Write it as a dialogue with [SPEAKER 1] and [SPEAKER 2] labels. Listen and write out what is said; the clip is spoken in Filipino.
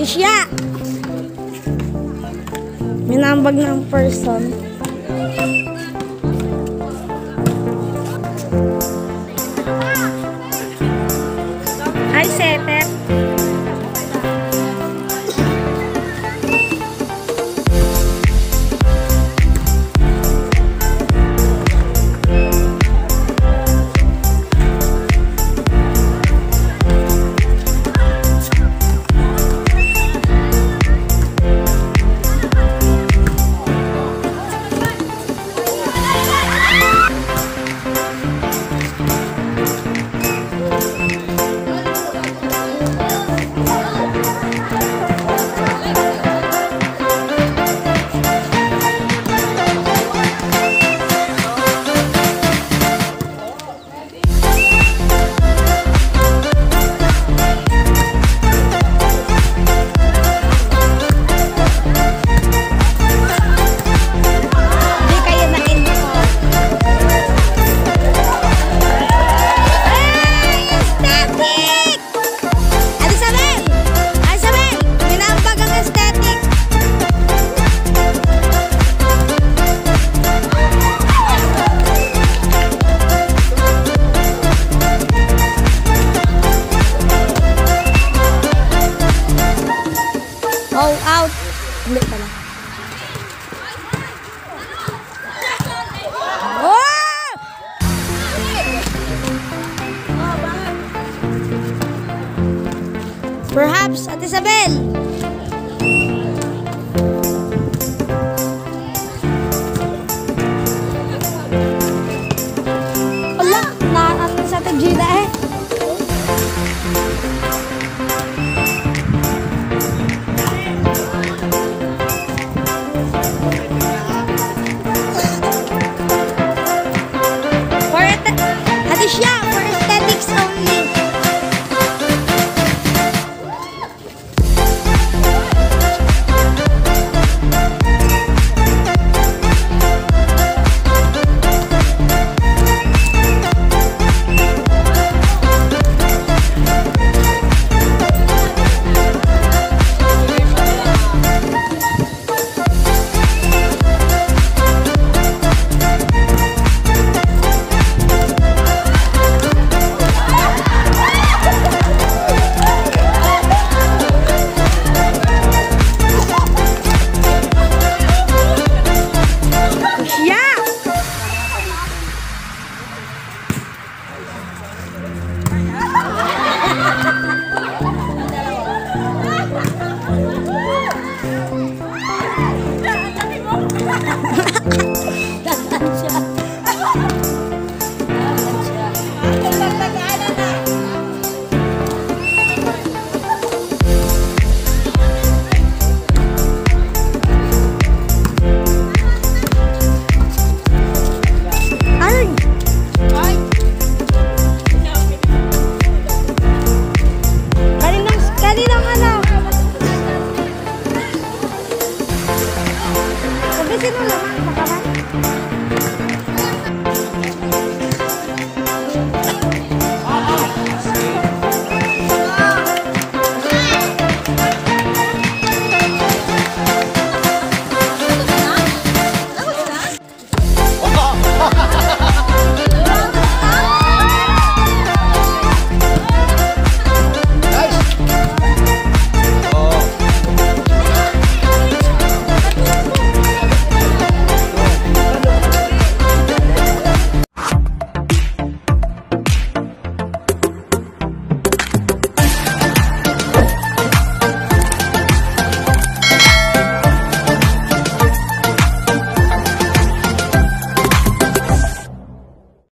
[SPEAKER 1] Isya! Minambag ng person. Perhaps, Ate Isabel.